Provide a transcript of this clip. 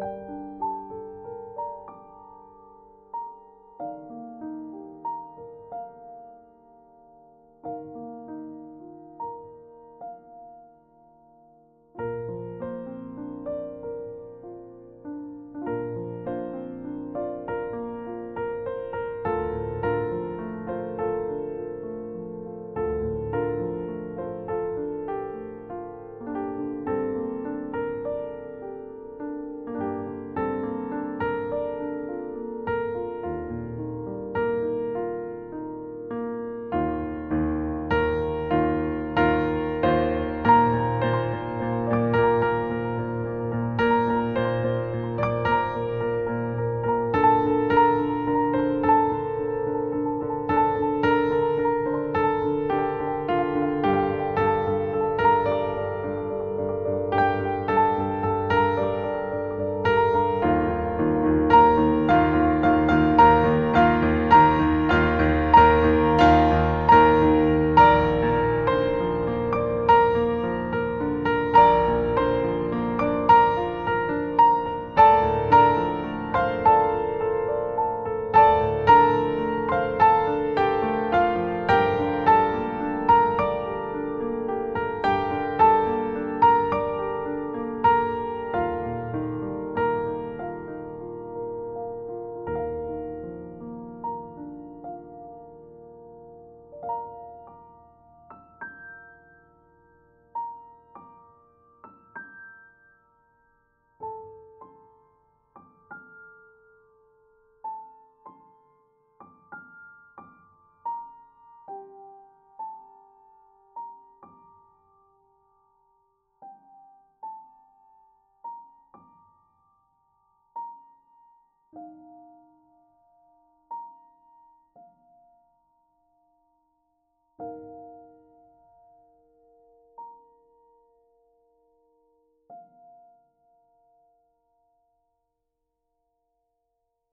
you.